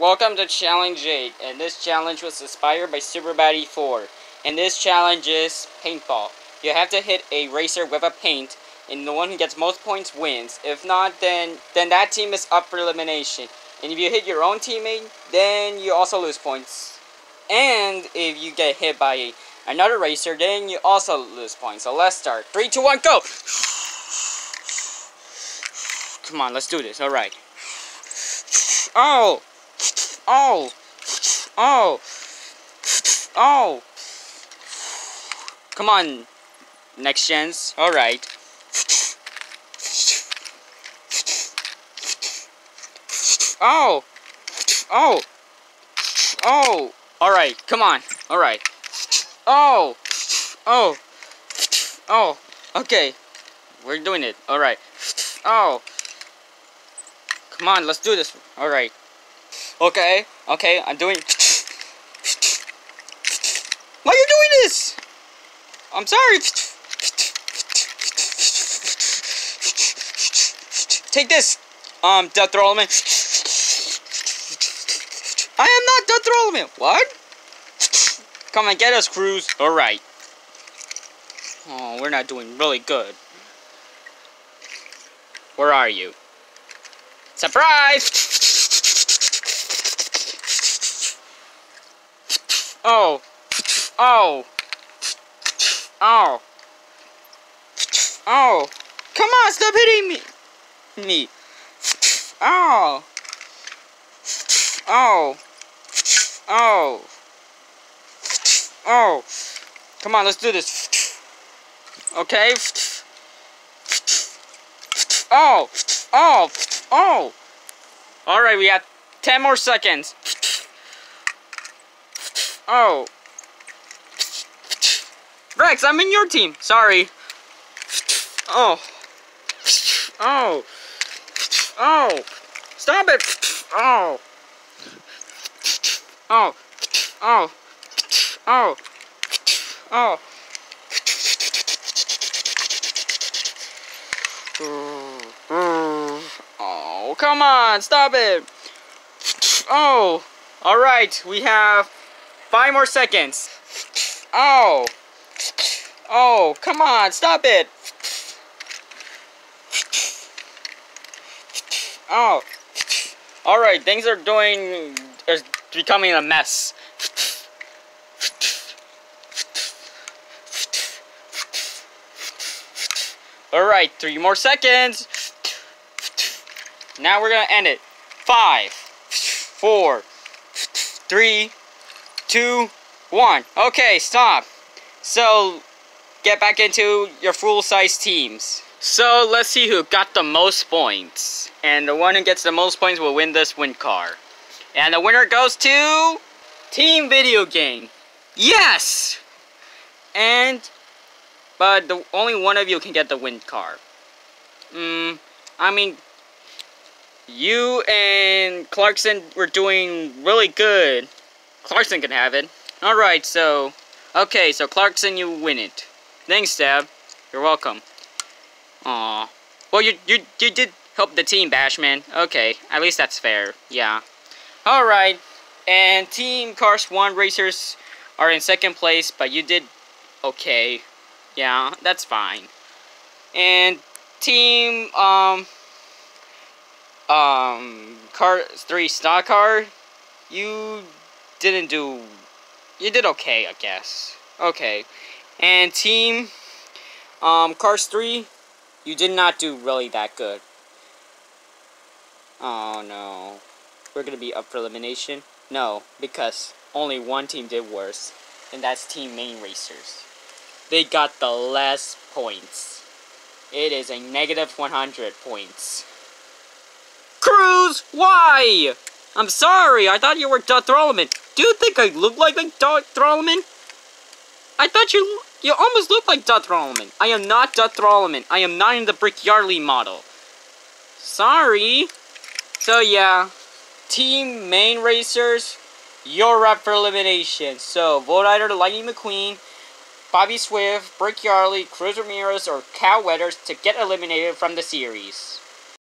Welcome to Challenge 8, and this challenge was inspired by Super Batty 4. And this challenge is paintball. You have to hit a racer with a paint, and the one who gets most points wins. If not, then then that team is up for elimination. And if you hit your own teammate, then you also lose points. And if you get hit by another racer, then you also lose points. So let's start. 3, 2, 1, go! Come on, let's do this. Alright. Oh! Oh! Oh! Oh! Come on, next gens. Alright. Oh! Oh! Oh! Alright, come on. Alright. Oh! Oh! Oh! Okay. We're doing it. Alright. Oh! Come on, let's do this. Alright. Okay, okay, I'm doing... Why are you doing this? I'm sorry. Take this, um, Death Rollman. I am not Death Rollman. What? Come and get us, Cruz. Alright. Oh, we're not doing really good. Where are you? Surprise! Oh. Oh. Oh. Oh. Come on, stop hitting me. Me. Oh. Oh. Oh. Oh. Come on, let's do this. Okay. Oh. Oh. Oh. Alright, we have 10 more seconds. Oh. Rex, I'm in your team. Sorry. Oh. Oh. Oh. Stop it. Oh. Oh. Oh. Oh. Oh. Oh, come on, stop it. Oh. All right, we have five more seconds. Oh. Oh, come on, stop it. Oh. Alright, things are doing, are becoming a mess. Alright, three more seconds. Now we're gonna end it. Five, four, three, two, one. Okay, stop. So, get back into your full-size teams. So, let's see who got the most points. And the one who gets the most points will win this win car. And the winner goes to... Team Video Game. Yes! And... But the only one of you can get the win car. Hmm, I mean... You and Clarkson were doing really good. Clarkson can have it. Alright, so... Okay, so Clarkson, you win it. Thanks, Stab. You're welcome. Aw. Well, you, you, you did help the team, Bashman. Okay, at least that's fair. Yeah. Alright. And Team Cars 1 Racers are in second place, but you did okay. Yeah, that's fine. And Team, um... Um... Car 3 Stock Car, you didn't do... You did okay, I guess. Okay. And Team... Um, Cars 3, you did not do really that good. Oh no. We're gonna be up for elimination? No, because only one team did worse, and that's Team Main Racers. They got the less points. It is a negative 100 points. Cruz, why? I'm sorry, I thought you were Dud Throttleman. Do you think I look like Dud Throttleman? I thought you you almost look like Dud Throttleman. I am not Dud Throttleman. I am not in the Brick Yardley model. Sorry. So yeah, Team Main Racers, you're up for elimination. So vote either Lightning McQueen, Bobby Swift, Brick Yardley, Cruz Ramirez, or Cal Weathers to get eliminated from the series.